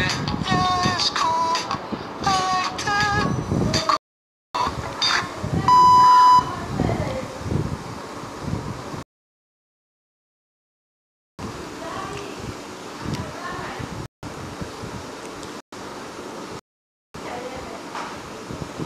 Yeah.